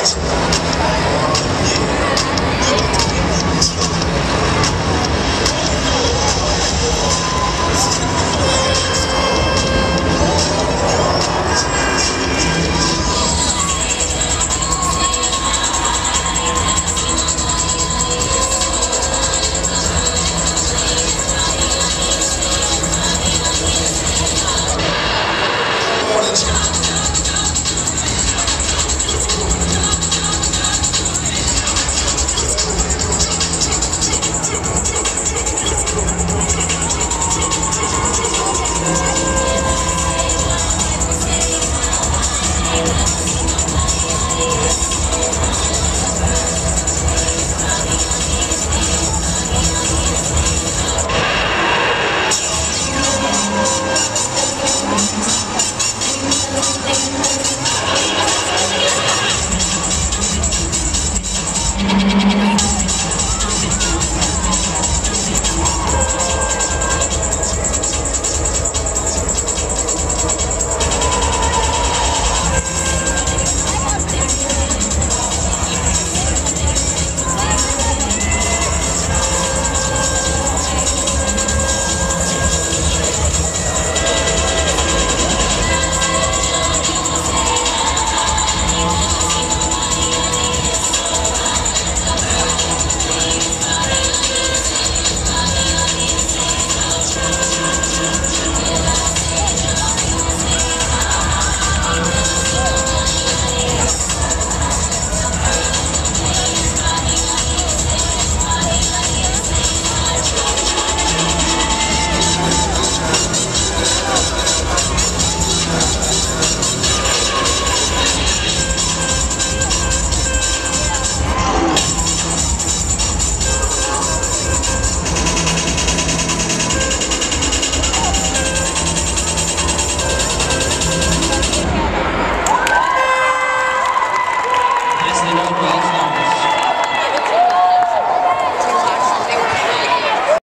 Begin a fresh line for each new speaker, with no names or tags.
Yes.